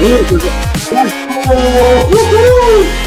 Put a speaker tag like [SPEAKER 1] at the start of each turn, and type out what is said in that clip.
[SPEAKER 1] うわ、すごい。